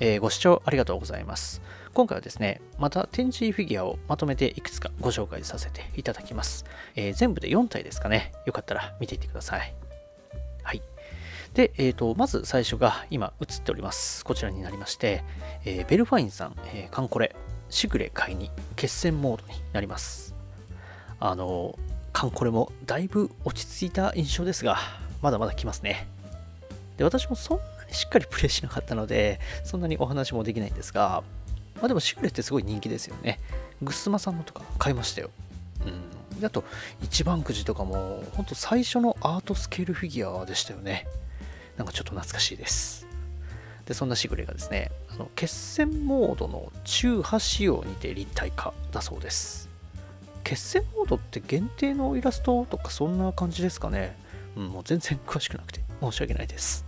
えー、ご視聴ありがとうございます。今回はですね、また展示フィギュアをまとめていくつかご紹介させていただきます。えー、全部で4体ですかね。よかったら見ていってください。はい。で、えーと、まず最初が今映っております。こちらになりまして、えー、ベルファインさん、えー、カンコレ、シグレ買いに決戦モードになります。あの、カンコレもだいぶ落ち着いた印象ですが、まだまだ来ますね。で、私もそんしっかりプレイしなかったので、そんなにお話もできないんですが、まあでもシグレってすごい人気ですよね。グッスマさんのとか買いましたよ。うん。であと、一番くじとかも、ほんと最初のアートスケールフィギュアでしたよね。なんかちょっと懐かしいです。で、そんなシグレがですね、あの決戦モードの中波仕様にて立体化だそうです。決戦モードって限定のイラストとかそんな感じですかね。うん、もう全然詳しくなくて申し訳ないです。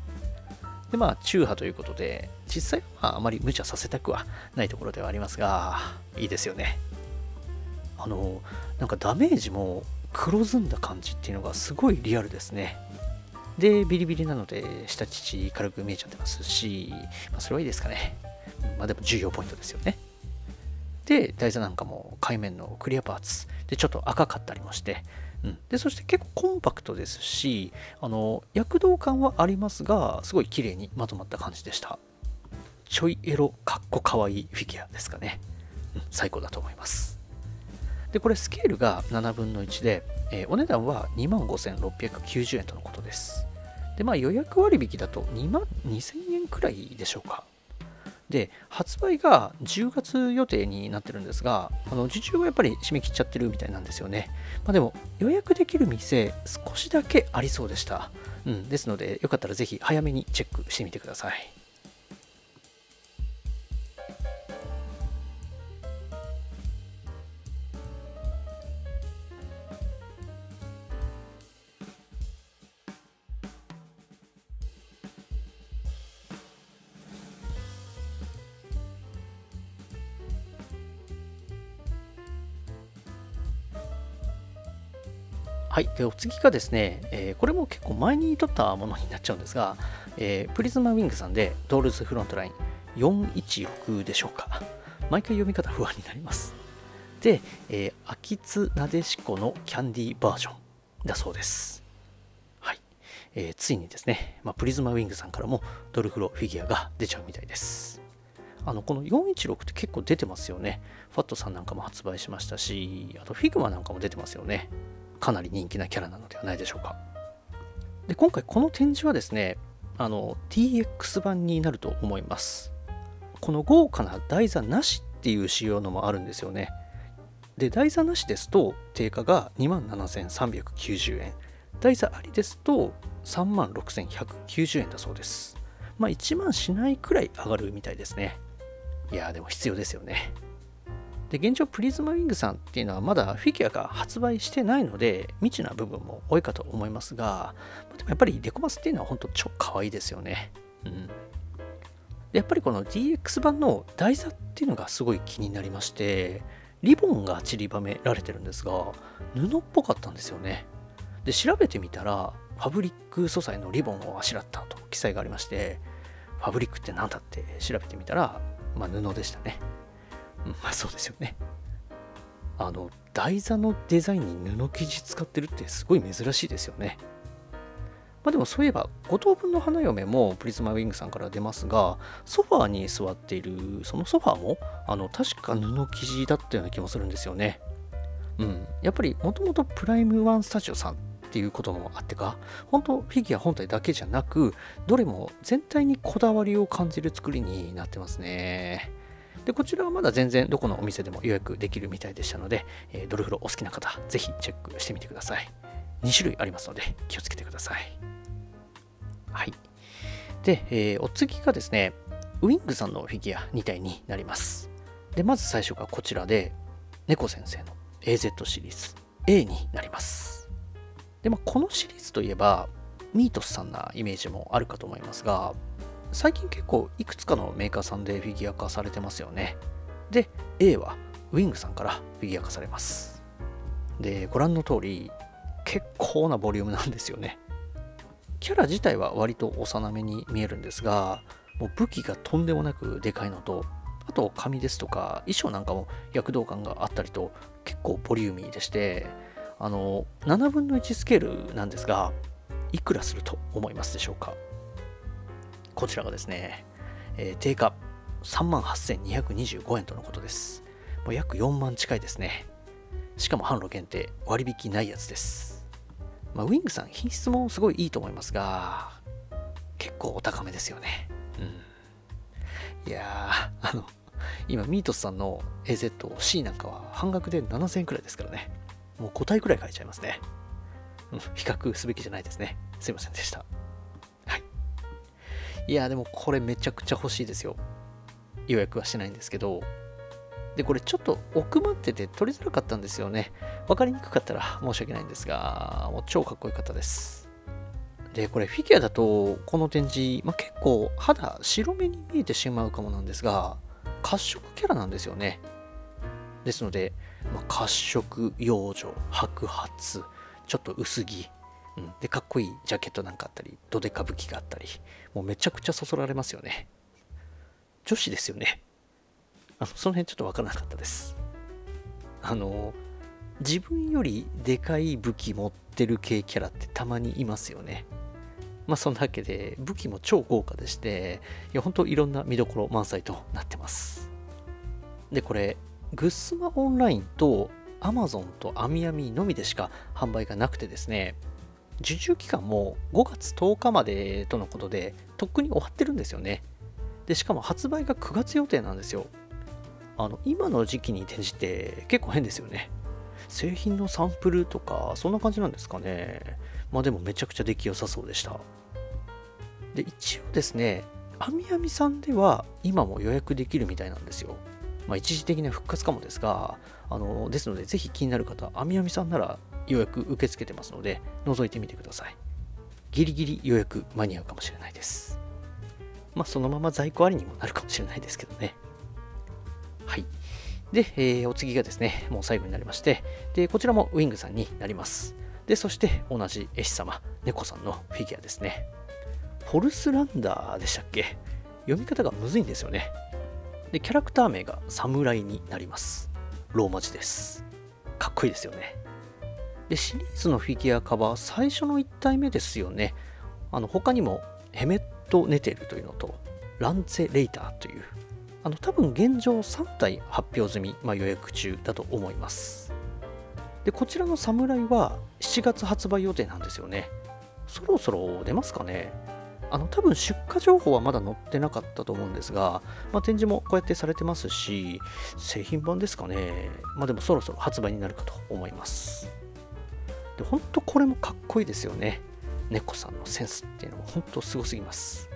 で、まあ、中波ということで、実際はあまり無茶させたくはないところではありますが、いいですよね。あの、なんかダメージも黒ずんだ感じっていうのがすごいリアルですね。で、ビリビリなので、下乳軽く見えちゃってますし、まあ、それはいいですかね。まあでも重要ポイントですよね。で、台座なんかも海面のクリアパーツでちょっと赤かったりもして、うん、でそして結構コンパクトですしあの躍動感はありますがすごい綺麗にまとまった感じでした。ちょいエロかっこかわいいフィギュアですかね、うん、最高だと思います。でこれスケールが7分の1で、えー、お値段は25,690円とのことです。でまあ予約割引だと2万2000円くらいでしょうかで発売が10月予定になってるんですがあの受注はやっぱり締め切っちゃってるみたいなんですよね、まあ、でも予約できる店少しだけありそうでした、うん、ですのでよかったらぜひ早めにチェックしてみてください。はい、でお次がですね、えー、これも結構前に撮ったものになっちゃうんですが、えー、プリズマウィングさんでドールズフロントライン416でしょうか。毎回読み方不安になります。で、えー、秋津なでしこのキャンディーバージョンだそうです。はい。えー、ついにですね、まあ、プリズマウィングさんからもドルフロフィギュアが出ちゃうみたいです。あのこの416って結構出てますよね。ファットさんなんかも発売しましたし、あと figma なんかも出てますよね。かなり人気なキャラなのではないでしょうか。で今回この展示はですねあの TX 版になると思います。この豪華な台座なしっていう仕様のもあるんですよね。で台座なしですと定価が27,390円台座ありですと36,190円だそうです。まあ1万しないくらい上がるみたいですね。いやでも必要ですよね。で現状プリズマウィングさんっていうのはまだフィギュアが発売してないので未知な部分も多いかと思いますがでもやっぱりデコマスっていうのは本当超可愛いですよね。うん、やっぱりこの DX 版の台座っていうのがすごい気になりましてリボンが散りばめられてるんですが布っぽかったんですよね。で調べてみたらファブリック素材のリボンをあしらったと記載がありましてファブリックって何だって調べてみたら、まあ、布でしたね。まあそうですよね。あの、台座のデザインに布生地使ってるってすごい珍しいですよね。まあでもそういえば、五等分の花嫁もプリズマウィングさんから出ますが、ソファーに座っているそのソファーも、あの、確か布生地だったような気もするんですよね。うん。やっぱりもともとプライムワンスタジオさんっていうこともあってか、本当フィギュア本体だけじゃなく、どれも全体にこだわりを感じる作りになってますね。でこちらはまだ全然どこのお店でも予約できるみたいでしたので、え、ドルフロお好きな方、ぜひチェックしてみてください。2種類ありますので気をつけてください。はい。で、えー、お次がですね、ウィングさんのフィギュア2体になります。で、まず最初がこちらで、猫先生の AZ シリーズ A になります。で、まあ、このシリーズといえば、ミートスさんなイメージもあるかと思いますが、最近結構いくつかのメーカーさんでフィギュア化されてますよね。で、A はウィングさんからフィギュア化されます。で、ご覧の通り、結構なボリュームなんですよね。キャラ自体は割と幼めに見えるんですが、もう武器がとんでもなくでかいのと、あと紙ですとか衣装なんかも躍動感があったりと結構ボリューミーでして、あの、7分の1スケールなんですが、いくらすると思いますでしょうか？こちらがですね、えー、定価38,225円とのことです。もう約4万近いですね。しかも販路限定、割引ないやつです。まあ、ウィングさん、品質もすごいいいと思いますが、結構お高めですよね。うん。いやー、あの、今、ミートスさんの AZC なんかは半額で7000円くらいですからね。もう5体くらい買えちゃいますね。うん、比較すべきじゃないですね。すいませんでした。いや、でもこれめちゃくちゃ欲しいですよ。予約はしてないんですけど。で、これちょっと奥まってて取りづらかったんですよね。分かりにくかったら申し訳ないんですが、もう超かっこよかったです。で、これフィギュアだと、この展示、まあ、結構肌白目に見えてしまうかもなんですが、褐色キャラなんですよね。ですので、まあ、褐色、幼女、白髪、ちょっと薄着、うん、でかっこいいジャケットなんかあったりどでか武器があったりもうめちゃくちゃそそられますよね。女子ですよね。あのその辺ちょっとわからなかったです。あの自分よりでかい武器持ってる系キャラってたまにいますよね。まあそんなわけで武器も超豪華でしていや本当いろんな見どころ満載となってます。でこれグッスマオンラインと Amazon とアミアミのみでしか販売がなくてですね受注期間も5月10日までとのことで、とっくに終わってるんですよね。で、しかも発売が9月予定なんですよ。あの、今の時期に転じて結構変ですよね。製品のサンプルとか、そんな感じなんですかね。まあでもめちゃくちゃ出来良さそうでした。で、一応ですね、あみあみさんでは今も予約できるみたいなんですよ。まあ一時的な復活かもですが、あの、ですのでぜひ気になる方、あみあみさんなら予約受け付けてますので、覗いてみてください。ギリギリ予約間に合うかもしれないです。まあ、そのまま在庫ありにもなるかもしれないですけどね。はい。で、えー、お次がですね、もう最後になりまして、で、こちらもウィングさんになります。で、そして同じ絵師様、猫さんのフィギュアですね。フォルスランダーでしたっけ？読み方がむずいんですよね。で、キャラクター名が侍になります。ローマ字です。かっこいいですよね。で、シリーズのフィギュアカバー、最初の1体目ですよね。あの、他にも、ヘメット・ネテルというのと、ランツェ・レイターという、あの、多分現状3体発表済み、まあ、予約中だと思います。で、こちらの侍は7月発売予定なんですよね。そろそろ出ますかねあの多分出荷情報はまだ載ってなかったと思うんですが、まあ、展示もこうやってされてますし、製品版ですかね。まあでもそろそろ発売になるかと思います。で、本当これもかっこいいですよね。猫さんのセンスっていうのも本当すごすぎます。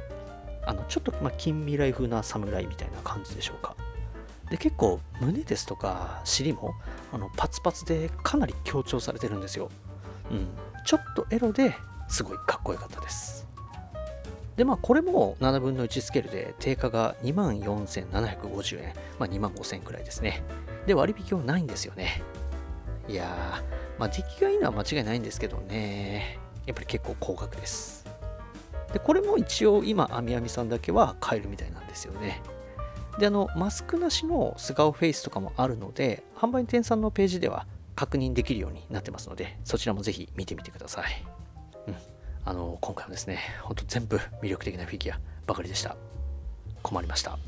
あの、ちょっとま近未来風な侍みたいな感じでしょうか。で、結構胸ですとか尻もあのパツパツでかなり強調されてるんですよ。うん。ちょっとエロですごいかっこよかったです。で、まあ、これも7分の1スケールで定価が24,750円、まあ、2万5000円くらいですね。で、割引はないんですよね。いやー、まあ、出来がいいのは間違いないんですけどね、やっぱり結構高額です。で、これも一応今、あみあみさんだけは買えるみたいなんですよね。で、あの、マスクなしの素顔フェイスとかもあるので、販売店さんのページでは確認できるようになってますので、そちらもぜひ見てみてください。うん。あの、今回はですね、ほんと全部魅力的なフィギュアばかりでした。困りました。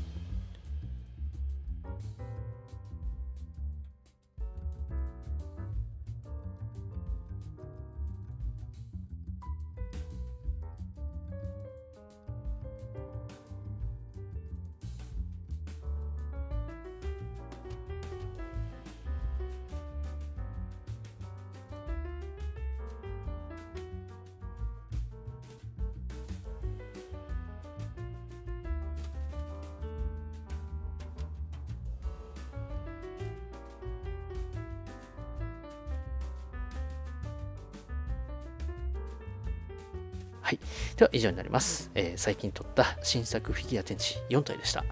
はい。では以上になります。えー、最近撮った新作フィギュア展示4体でした。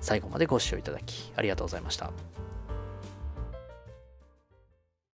最後までご視聴いただきありがとうございました。